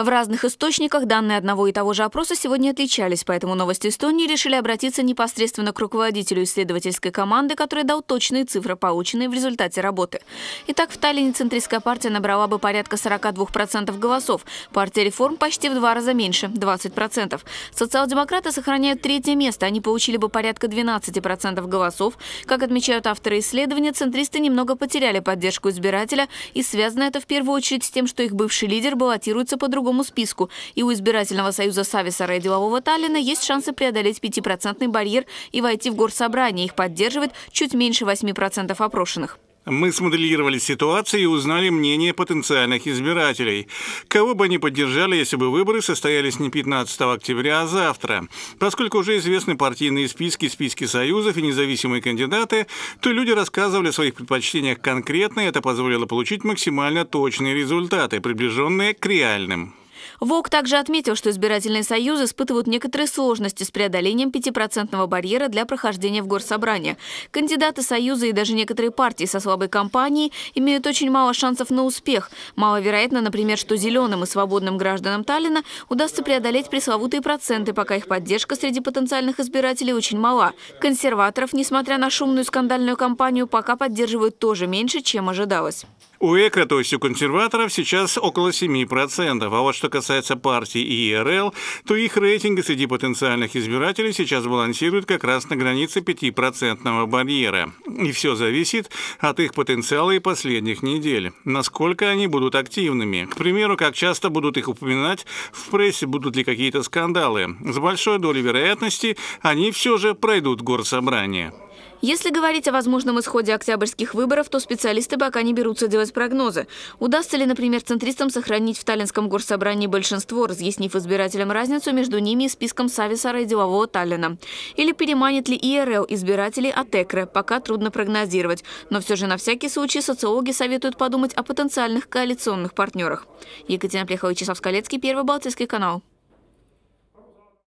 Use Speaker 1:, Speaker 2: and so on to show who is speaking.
Speaker 1: В разных источниках данные одного и того же опроса сегодня отличались, поэтому новости Эстонии решили обратиться непосредственно к руководителю исследовательской команды, который дал точные цифры, полученные в результате работы. Итак, в Таллине центристская партия набрала бы порядка 42% голосов, партия реформ почти в два раза меньше – 20%. Социал-демократы сохраняют третье место, они получили бы порядка 12% голосов. Как отмечают авторы исследования, центристы немного потеряли поддержку избирателя, и связано это в первую очередь с тем, что их бывший лидер баллотируется по другому другому списку, и у избирательного союза Сависара и делового Таллина есть шансы преодолеть 5% барьер и войти в горсобрание. Их поддерживает чуть меньше 8% опрошенных.
Speaker 2: Мы смоделировали ситуацию и узнали мнение потенциальных избирателей. Кого бы они поддержали, если бы выборы состоялись не 15 октября, а завтра. Поскольку уже известны партийные списки, списки союзов и независимые кандидаты, то люди рассказывали о своих предпочтениях конкретно, и это позволило получить максимально точные результаты, приближенные к реальным.
Speaker 1: ВОК также отметил, что избирательные союзы испытывают некоторые сложности с преодолением 5% барьера для прохождения в горсобрание. Кандидаты союза и даже некоторые партии со слабой кампанией имеют очень мало шансов на успех. Маловероятно, например, что зеленым и свободным гражданам Таллина удастся преодолеть пресловутые проценты, пока их поддержка среди потенциальных избирателей очень мала. Консерваторов, несмотря на шумную скандальную кампанию, пока поддерживают тоже меньше, чем ожидалось.
Speaker 2: У ЭКО, то есть у консерваторов, сейчас около 7%. А вот что касается партии ИРЛ, то их рейтинги среди потенциальных избирателей сейчас балансируют как раз на границе 5% барьера. И все зависит от их потенциала и последних недель. Насколько они будут активными. К примеру, как часто будут их упоминать в прессе, будут ли какие-то скандалы. С большой долей вероятности они все же пройдут горсобрание.
Speaker 1: Если говорить о возможном исходе октябрьских выборов, то специалисты пока не берутся делать прогнозы. Удастся ли, например, центристам сохранить в Таллинском горсобрании большинство, разъяснив избирателям разницу между ними и списком Сависара и делового Таллина? Или переманит ли ИРЛ избирателей от ЭКРы, пока трудно прогнозировать. Но все же на всякий случай социологи советуют подумать о потенциальных коалиционных партнерах. Екатерина Плехова, Вячеслав Скалецкий, Первый Балтийский канал.